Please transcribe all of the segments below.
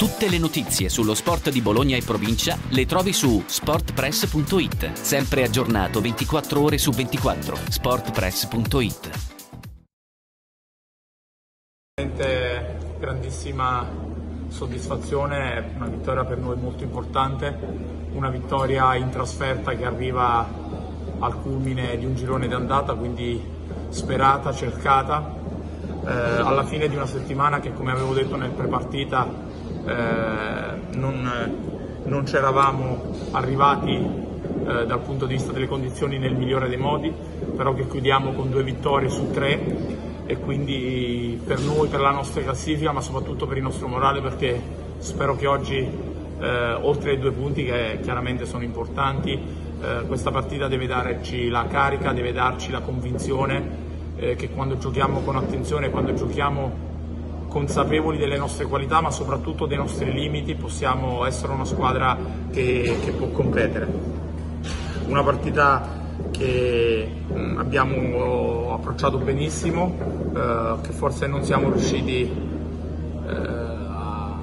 Tutte le notizie sullo sport di Bologna e provincia le trovi su sportpress.it. Sempre aggiornato 24 ore su 24. sportpress.it. Grandissima soddisfazione, una vittoria per noi molto importante, una vittoria in trasferta che arriva al culmine di un girone d'andata, quindi sperata, cercata, eh, alla fine di una settimana che come avevo detto nel prepartita eh, non, non c'eravamo arrivati eh, dal punto di vista delle condizioni nel migliore dei modi, però che chiudiamo con due vittorie su tre e quindi per noi, per la nostra classifica, ma soprattutto per il nostro morale perché spero che oggi, eh, oltre ai due punti che chiaramente sono importanti, eh, questa partita deve darci la carica, deve darci la convinzione eh, che quando giochiamo con attenzione, quando giochiamo consapevoli delle nostre qualità ma soprattutto dei nostri limiti possiamo essere una squadra che, che può competere. Una partita che mm, abbiamo approcciato benissimo, eh, che forse non siamo riusciti eh, a,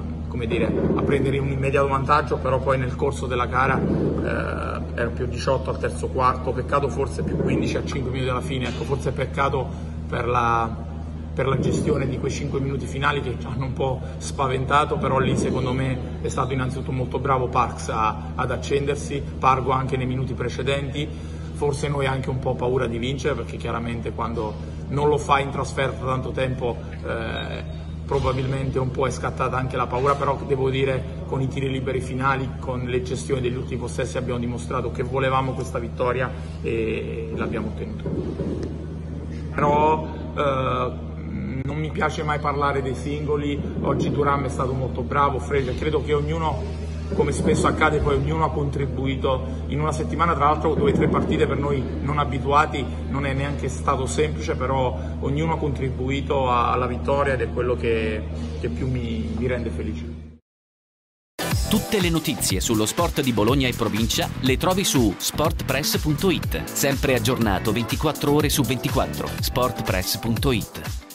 dire, a, prendere un immediato vantaggio, però poi nel corso della gara eh, era più 18 al terzo quarto, peccato forse più 15 a 5 minuti alla fine, ecco, forse peccato per la, per la gestione di quei 5 minuti finali che ci hanno un po' spaventato, però lì secondo me è stato innanzitutto molto bravo Parks a, ad accendersi, Pargo anche nei minuti precedenti, forse noi anche un po' paura di vincere perché chiaramente quando non lo fai in trasferta tanto tempo eh, probabilmente un po' è scattata anche la paura, però devo dire con i tiri liberi finali, con le gestioni degli ultimi possessi abbiamo dimostrato che volevamo questa vittoria e l'abbiamo ottenuta. Però eh, mi piace mai parlare dei singoli, oggi Duram è stato molto bravo, Fresia, credo che ognuno come spesso accade poi ognuno ha contribuito in una settimana tra l'altro dove tre partite per noi non abituati non è neanche stato semplice però ognuno ha contribuito alla vittoria ed è quello che, che più mi, mi rende felice. Tutte le notizie sullo sport di Bologna e provincia le trovi su sportpress.it, sempre aggiornato 24 ore su 24. sportpress.it